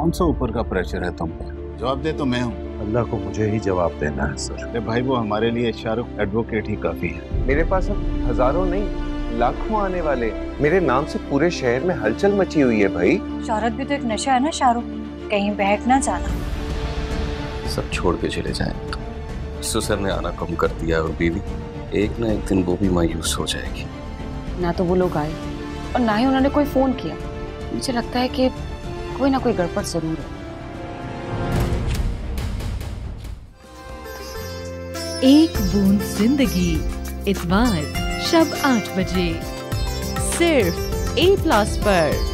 कौन सा ऊपर का प्रेशर है तुम पर? जवाब दे तो मैं हूँ। अल्लाह को मुझे ही जवाब देना है सर। अरे भाई वो हमारे लिए शाहरुख एडवोकेट ही काफ़ी है। मेरे पास अब हज़ारों नहीं लाखों आने वाले मेरे नाम से पूरे शहर में हलचल मची हुई है भाई। शौहरत भी तो एक नशा है ना शाहरुख? कहीं बहक ना जाना। सब छोड़ के चले जाए। ससुर ने आना कम कर दिया और बीवी एक ना एक दिन वो भी मायूस हो जाएगी। ना तो वो लोग आए और ना ही उन्होंने कोई फ़ोन किया। मुझे लगता है कि कोई ना कोई गड़बड़ ज़रूर है। एक बूंद ज़िंदगी, इतवार, शब आठ बजे। सिर्फ़ ए प्लस पर।